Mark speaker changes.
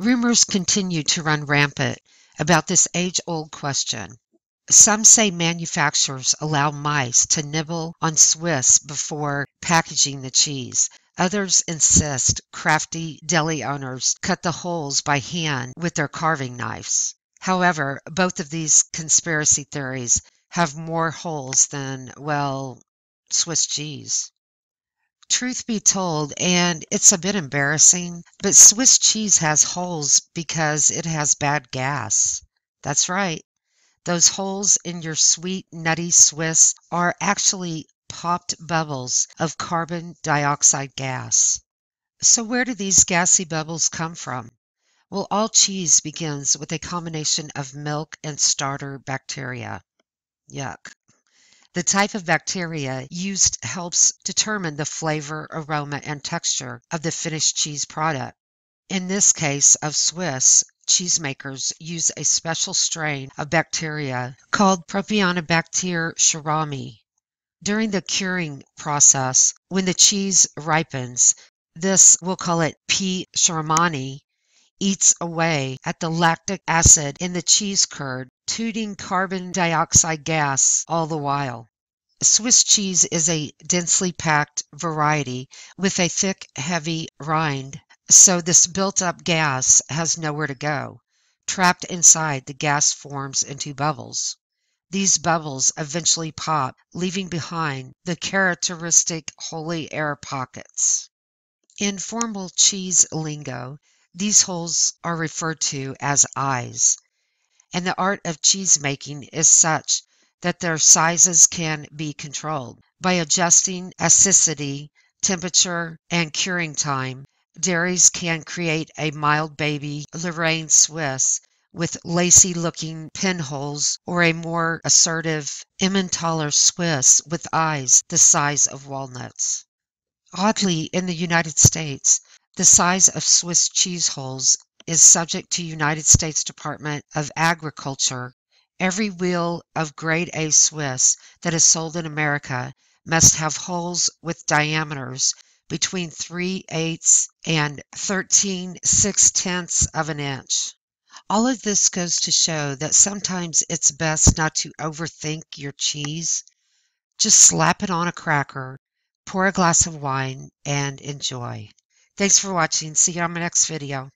Speaker 1: Rumors continue to run rampant about this age-old question. Some say manufacturers allow mice to nibble on Swiss before packaging the cheese. Others insist crafty deli owners cut the holes by hand with their carving knives. However, both of these conspiracy theories have more holes than, well, Swiss cheese. Truth be told, and it's a bit embarrassing, but Swiss cheese has holes because it has bad gas. That's right. Those holes in your sweet, nutty Swiss are actually popped bubbles of carbon dioxide gas. So where do these gassy bubbles come from? Well, all cheese begins with a combination of milk and starter bacteria. Yuck. The type of bacteria used helps determine the flavor, aroma, and texture of the finished cheese product. In this case of Swiss, cheesemakers use a special strain of bacteria called Propionibacter shermanii. During the curing process, when the cheese ripens, this, we'll call it P. shermanii, eats away at the lactic acid in the cheese curd, tooting carbon dioxide gas all the while. Swiss cheese is a densely packed variety with a thick, heavy rind, so this built-up gas has nowhere to go. Trapped inside, the gas forms into bubbles. These bubbles eventually pop, leaving behind the characteristic holy air pockets. In formal cheese lingo, these holes are referred to as eyes, and the art of cheese making is such that their sizes can be controlled. By adjusting acidity, temperature, and curing time, dairies can create a mild baby Lorraine Swiss with lacy-looking pinholes or a more assertive Emmentaler Swiss with eyes the size of walnuts. Oddly, in the United States, the size of Swiss cheese holes is subject to United States Department of Agriculture. Every wheel of grade A Swiss that is sold in America must have holes with diameters between 3 eighths and 13 six tenths of an inch. All of this goes to show that sometimes it's best not to overthink your cheese. Just slap it on a cracker, pour a glass of wine, and enjoy. Thanks for watching. See you on my next video.